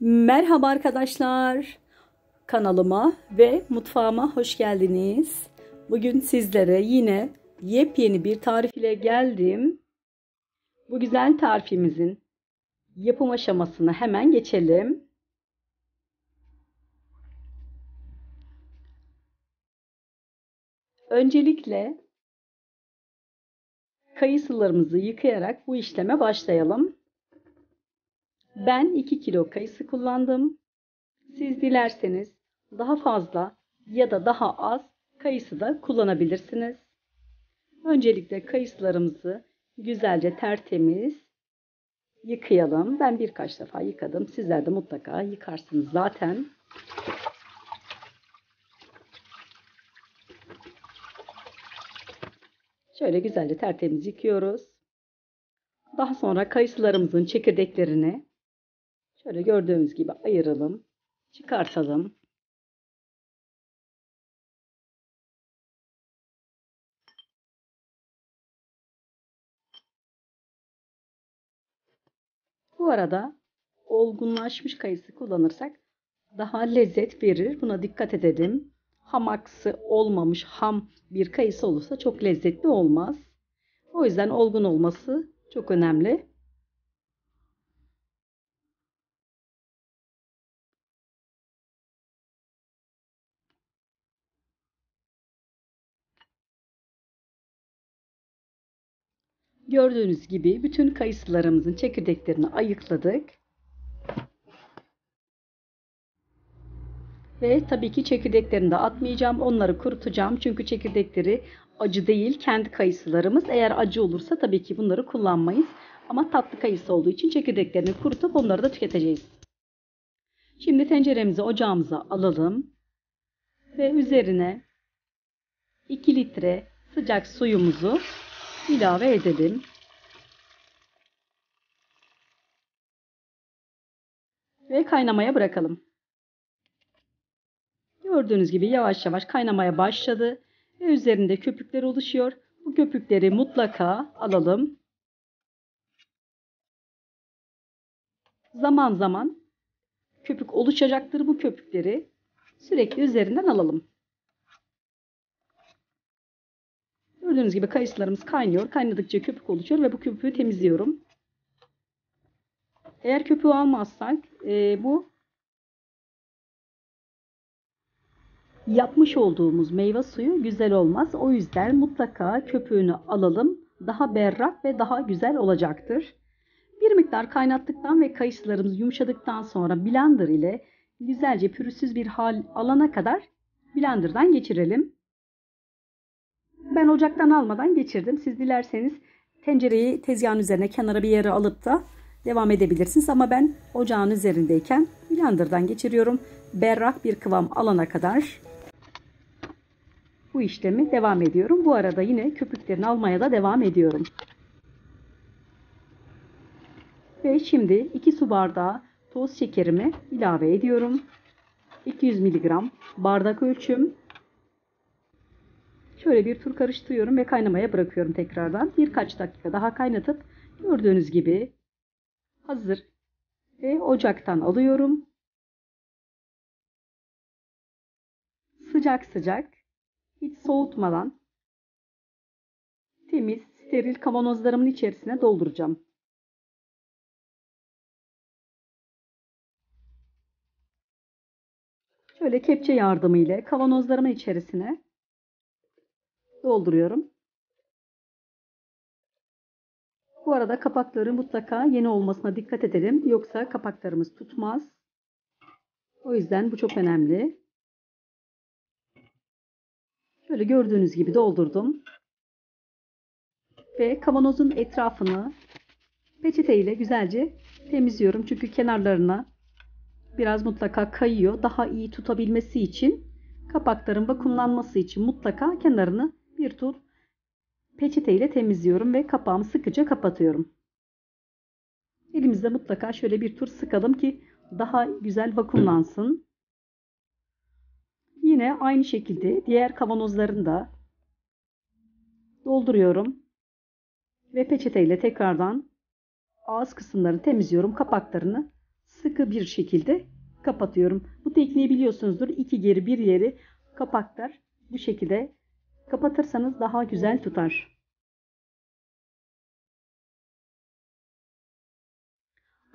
Merhaba arkadaşlar. Kanalıma ve mutfağıma hoş geldiniz. Bugün sizlere yine yepyeni bir tarif ile geldim. Bu güzel tarifimizin yapım aşamasına hemen geçelim. Öncelikle kayısılarımızı yıkayarak bu işleme başlayalım. Ben 2 kilo kayısı kullandım. Siz dilerseniz daha fazla ya da daha az kayısı da kullanabilirsiniz. Öncelikle kayısılarımızı güzelce tertemiz yıkayalım. Ben birkaç defa yıkadım. Sizler de mutlaka yıkarsınız zaten. Şöyle güzelce tertemiz yıkıyoruz. Daha sonra kayısılarımızın çekirdeklerini şöyle gördüğünüz gibi ayıralım. Çıkartalım. Bu arada olgunlaşmış kayısı kullanırsak daha lezzet verir. Buna dikkat edelim. Hamaksı olmamış ham bir kayısı olursa çok lezzetli olmaz. O yüzden olgun olması çok önemli. Gördüğünüz gibi bütün kayısılarımızın çekirdeklerini ayıkladık. Ve tabii ki çekirdeklerini de atmayacağım. Onları kurutacağım. Çünkü çekirdekleri acı değil. Kendi kayısılarımız. Eğer acı olursa tabii ki bunları kullanmayız. Ama tatlı kayısı olduğu için çekirdeklerini kurutup onları da tüketeceğiz. Şimdi tenceremizi ocağımıza alalım. Ve üzerine 2 litre sıcak suyumuzu ilave edelim. Ve kaynamaya bırakalım. Gördüğünüz gibi yavaş yavaş kaynamaya başladı ve üzerinde köpükler oluşuyor. Bu köpükleri mutlaka alalım. Zaman zaman köpük oluşacaktır bu köpükleri sürekli üzerinden alalım. Gördüğünüz gibi kayısılarımız kaynıyor. Kaynadıkça köpük oluşuyor ve bu köpüğü temizliyorum. Eğer köpüğü almazsak e, bu yapmış olduğumuz meyve suyu güzel olmaz. O yüzden mutlaka köpüğünü alalım. Daha berrak ve daha güzel olacaktır. Bir miktar kaynattıktan ve kayısılarımız yumuşadıktan sonra blender ile güzelce pürüzsüz bir hal alana kadar blenderdan geçirelim. Ben ocaktan almadan geçirdim. Siz dilerseniz tencereyi tezgahın üzerine kenara bir yere alıp da devam edebilirsiniz. Ama ben ocağın üzerindeyken blenderdan geçiriyorum. Berrak bir kıvam alana kadar bu işlemi devam ediyorum. Bu arada yine köpüklerini almaya da devam ediyorum. Ve şimdi 2 su bardağı toz şekerimi ilave ediyorum. 200 mg bardak ölçüm. Şöyle bir tur karıştırıyorum ve kaynamaya bırakıyorum tekrardan. Birkaç dakika daha kaynatıp gördüğünüz gibi hazır ve ocaktan alıyorum. Sıcak sıcak hiç soğutmadan temiz steril kavanozlarımın içerisine dolduracağım. Şöyle kepçe yardımıyla kavanozlarımın içerisine dolduruyorum. Bu arada kapakları mutlaka yeni olmasına dikkat edelim. Yoksa kapaklarımız tutmaz. O yüzden bu çok önemli. Şöyle gördüğünüz gibi doldurdum. Ve kavanozun etrafını peçete ile güzelce temizliyorum. Çünkü kenarlarına biraz mutlaka kayıyor. Daha iyi tutabilmesi için kapakların vakumlanması için mutlaka kenarını bir tur peçete ile temizliyorum ve kapağımı sıkıca kapatıyorum. Elimizde mutlaka şöyle bir tur sıkalım ki daha güzel vakumlansın. Yine aynı şekilde diğer kavanozlarını da dolduruyorum. Ve peçete ile tekrardan ağız kısımlarını temizliyorum. Kapaklarını sıkı bir şekilde kapatıyorum. Bu tekniği biliyorsunuzdur. İki geri bir yeri kapaklar bu şekilde kapatırsanız daha güzel tutar.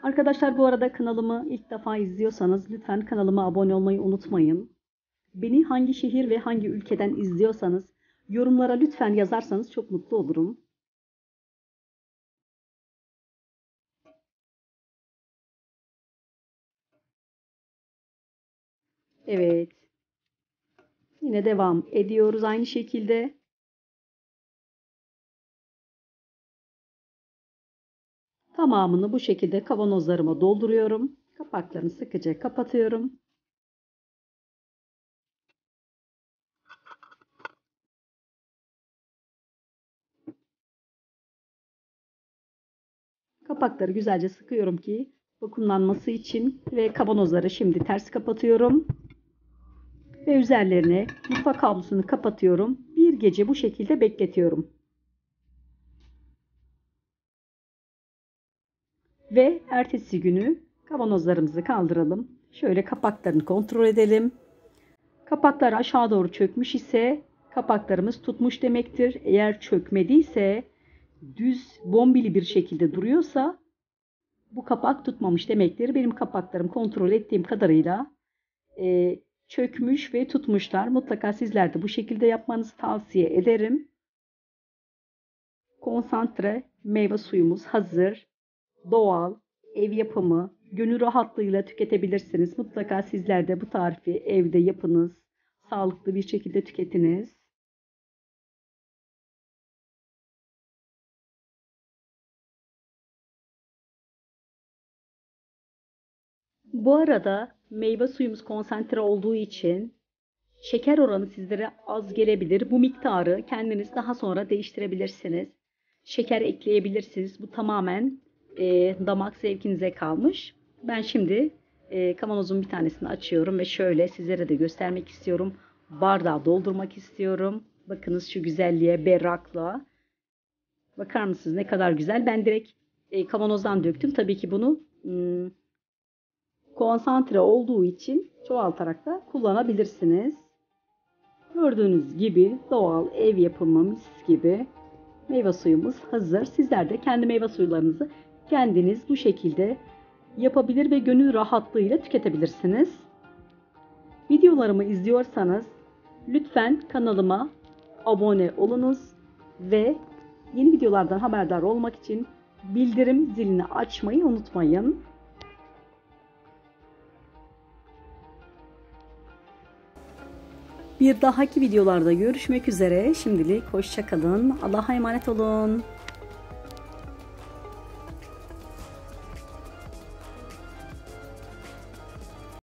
Arkadaşlar bu arada kanalımı ilk defa izliyorsanız lütfen kanalıma abone olmayı unutmayın. Beni hangi şehir ve hangi ülkeden izliyorsanız yorumlara lütfen yazarsanız çok mutlu olurum. Evet. Yine devam ediyoruz aynı şekilde. Tamamını bu şekilde kavanozlarıma dolduruyorum. Kapaklarını sıkıca kapatıyorum. Kapakları güzelce sıkıyorum ki vakumlanması için ve kavanozları şimdi ters kapatıyorum. Ve üzerlerine mutfak kablosunu kapatıyorum. Bir gece bu şekilde bekletiyorum. Ve ertesi günü kavanozlarımızı kaldıralım. Şöyle kapaklarını kontrol edelim. Kapaklar aşağı doğru çökmüş ise kapaklarımız tutmuş demektir. Eğer çökmediyse düz bombili bir şekilde duruyorsa bu kapak tutmamış demektir. Benim kapaklarım kontrol ettiğim kadarıyla e, çökmüş ve tutmuşlar. Mutlaka sizler de bu şekilde yapmanızı tavsiye ederim. Konsantre meyve suyumuz hazır. Doğal, ev yapımı, gönül rahatlığıyla tüketebilirsiniz. Mutlaka sizler de bu tarifi evde yapınız. Sağlıklı bir şekilde tüketiniz. Bu arada meyve suyumuz konsantre olduğu için şeker oranı sizlere az gelebilir. Bu miktarı kendiniz daha sonra değiştirebilirsiniz. Şeker ekleyebilirsiniz. Bu tamamen e, damak zevkinize kalmış. Ben şimdi e, kavanozun bir tanesini açıyorum ve şöyle sizlere de göstermek istiyorum. Bardağı doldurmak istiyorum. Bakınız şu güzelliğe, berraklığa. Bakar mısınız ne kadar güzel. Ben direkt e, kavanozdan döktüm. Tabii ki bunu hmm, konsantre olduğu için çoğaltarak da kullanabilirsiniz. Gördüğünüz gibi doğal ev yapımı mis gibi meyve suyumuz hazır. Sizler de kendi meyve suylarınızı kendiniz bu şekilde yapabilir ve gönül rahatlığıyla tüketebilirsiniz. Videolarımı izliyorsanız lütfen kanalıma abone olunuz ve yeni videolardan haberdar olmak için bildirim zilini açmayı unutmayın. Bir dahaki videolarda görüşmek üzere. Şimdilik hoşçakalın. Allah'a emanet olun.